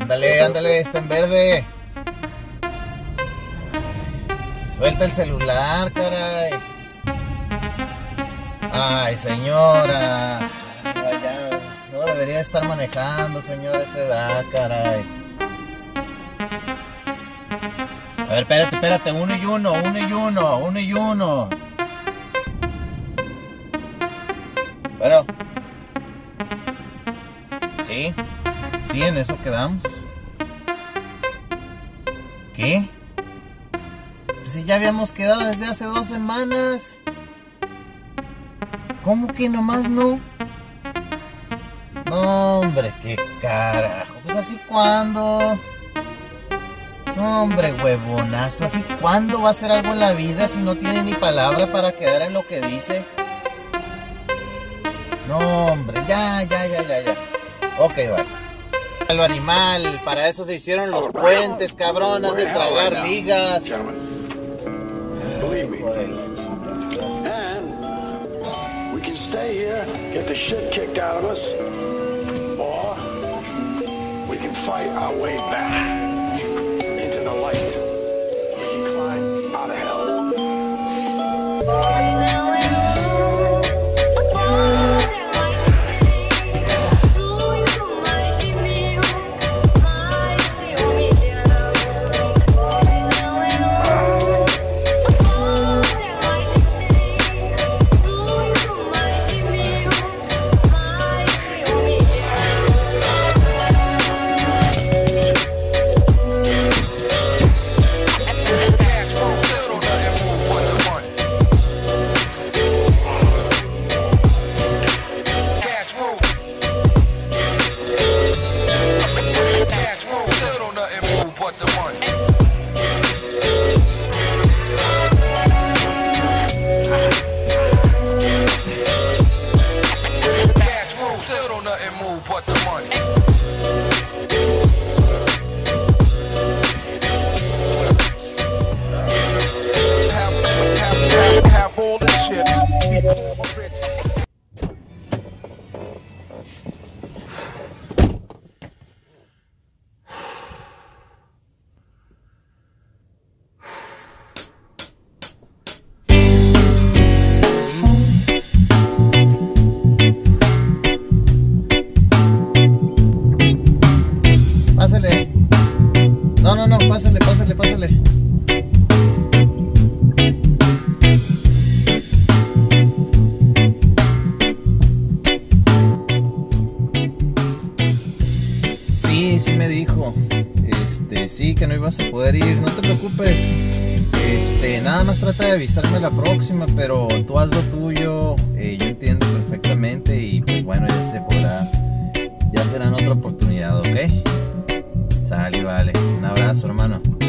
Ándale, ándale, está en verde. Suelta el celular, caray. Ay, señora. Ay, ya, no debería estar manejando, señora, esa edad, caray. A ver, espérate, espérate, uno y uno, uno y uno, uno y uno. Bueno. Sí, sí, en eso quedamos. ¿Qué? Pues si ya habíamos quedado desde hace dos semanas. ¿Cómo que nomás no? No, hombre, qué carajo. Pues así cuándo. No, hombre, huevonazo. ¿Así cuándo va a hacer algo en la vida si no tiene ni palabra para quedar en lo que dice? No, hombre, ya, ya, ya, ya, ya. Ok, vale. Lo animal, para eso se hicieron los puentes, cabronas, de tragar ligas. Stay here, get the shit kicked out of us, or we can fight our way back nothing move but the money. No, no, no, pásale, pásale, pásale. Sí, sí me dijo. Este, sí, que no ibas a poder ir. No te preocupes. Este, nada más trata de avisarme la próxima, pero tú haz lo tuyo. eh, yo entiendo perfectamente y pues bueno, ya se podrá. Ya será otra oportunidad, ¿ok? Sale, vale. Un abrazo, hermano.